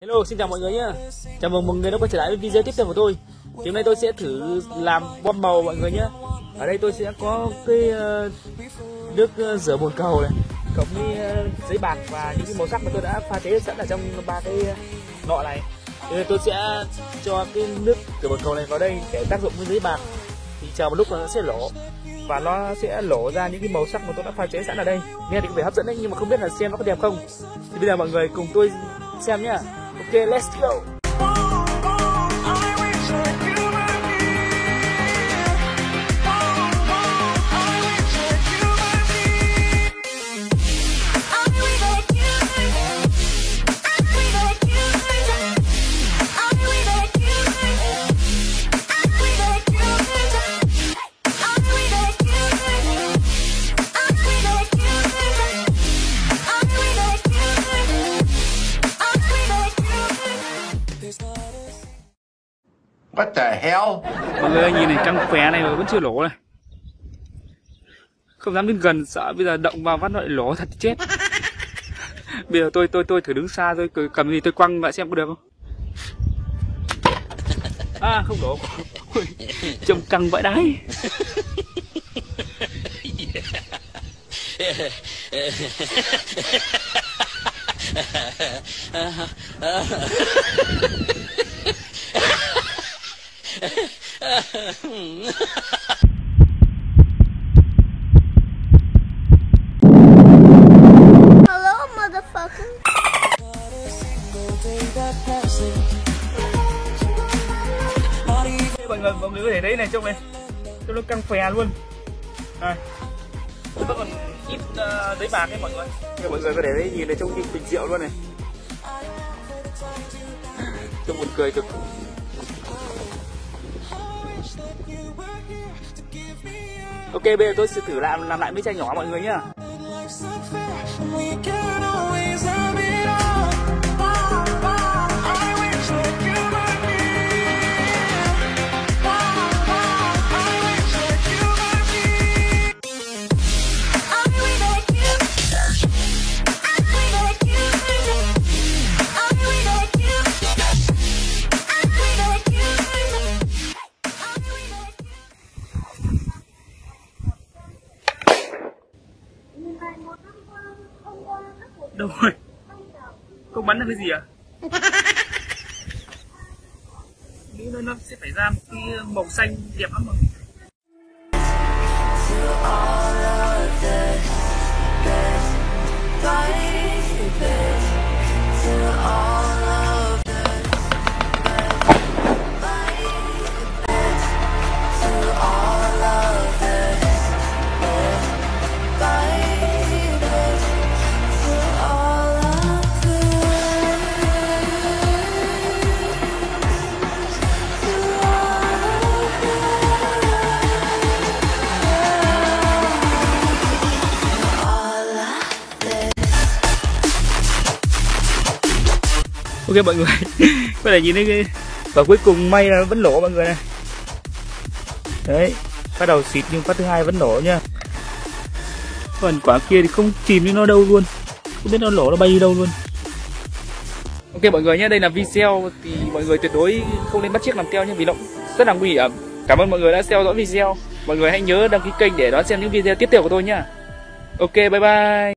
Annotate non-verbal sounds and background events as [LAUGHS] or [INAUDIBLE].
Hello, xin chào mọi người nhé. Chào mừng mọi người đã quay trở lại với video tiếp theo của tôi. Thì hôm nay tôi sẽ thử làm bom màu mọi người nhé. Ở đây tôi sẽ có cái uh, nước uh, rửa bồn cầu này, cộng với uh, giấy bạc và những cái màu sắc mà tôi đã pha chế sẵn ở trong ba cái nọ này. Thì tôi sẽ cho cái nước rửa bồn cầu này vào đây để tác dụng với giấy bạc. Thì chờ một lúc nó sẽ lỗ và nó sẽ lỏ ra những cái màu sắc mà tôi đã pha chế sẵn ở đây. Nghe thì có vẻ hấp dẫn đấy nhưng mà không biết là xem nó có đẹp không. Thì bây giờ mọi người cùng tôi xem nhá. Ok, let's go. What the hell? Mọi người ơi, nhìn này căng phé này mà vẫn chưa lỗ này. Không dám đến gần sợ bây giờ động vào vắt lại lỗ thật chết. [LAUGHS] bây giờ tôi tôi tôi thử đứng xa tôi cầm gì tôi quăng lại xem có được không. À không lỗ. [LAUGHS] Trông căng vãi đái. [LAUGHS] Hello, motherfucker. mọi người mọi người có thể thấy này trông này. Trông nó căng phè luôn. Này. Nó còn ít uh, giấy bạc ấy mọi người. Mọi người có thể thấy nhìn này trông như bình rượu luôn này. Trông buồn cười cực ok, bây giờ tôi sẽ thử làm làm lại mấy chai nhỏ mọi người nhá. Đâu rồi? Không bắn được cái gì à? Nghĩ nó nó sẽ phải ra một cái ờ, màu xanh đẹp lắm mà. Ok, mọi người. [LAUGHS] Có thể nhìn thấy cái và cuối cùng may là vẫn lỗ mọi người này. Đấy, bắt đầu xịt nhưng phát thứ hai vẫn nổ nha. Còn quả kia thì không chìm đến nó đâu luôn. Không biết nó lỗ nó bay đi đâu luôn. Ok, mọi người nhé, đây là video thì mọi người tuyệt đối không nên bắt chiếc làm theo nhé, vì nó rất là nguy hiểm. Cảm ơn mọi người đã theo dõi video. Mọi người hãy nhớ đăng ký kênh để đón xem những video tiếp theo của tôi nhá. Ok, bye bye.